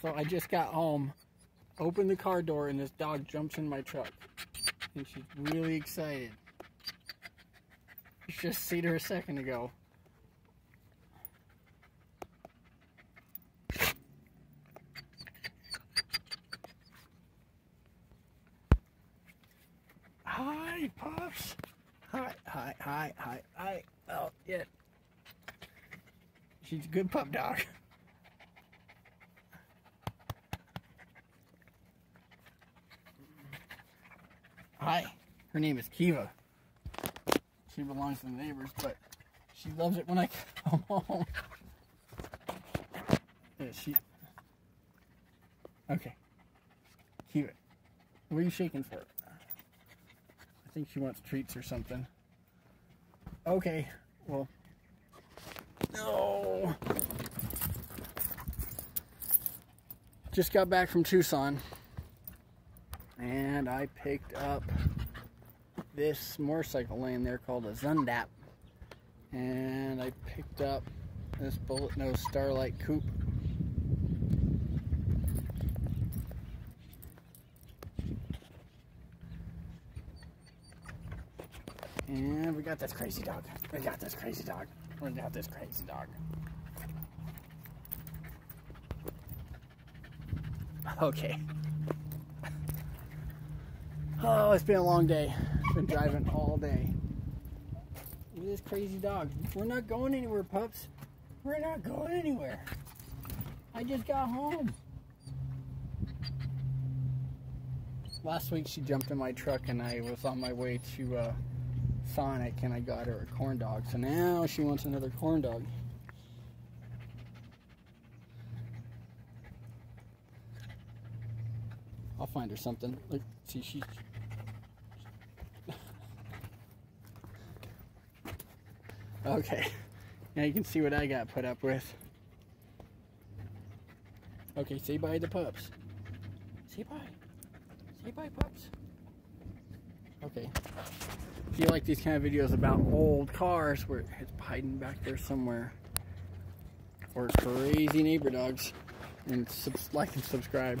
So I just got home, opened the car door, and this dog jumps in my truck. And she's really excited. Just seen her a second ago. Hi, pups. Hi, hi, hi, hi, hi. Oh, yeah. She's a good pup dog. Hi. Her name is Kiva. She belongs to the neighbors, but she loves it when I come home. Yeah, she. Okay. Kiva. What are you shaking for? I think she wants treats or something. Okay. Well. No. Just got back from Tucson and I picked up this motorcycle laying there called a Zundapp. And I picked up this bullet nose starlight coupe. And we got this crazy dog. We got this crazy dog. We got this crazy dog. Okay Oh, it's been a long day. Been driving all day. Look at this crazy dog. We're not going anywhere, pups. We're not going anywhere. I just got home. Last week she jumped in my truck and I was on my way to uh, Sonic and I got her a corn dog. So now she wants another corn dog. I'll find her something. Look, see, she Okay, now you can see what I got put up with. Okay, say bye to pups. Say bye. Say bye, pups. Okay. If you like these kind of videos about old cars where it's hiding back there somewhere, or crazy neighbor dogs, and like and subscribe.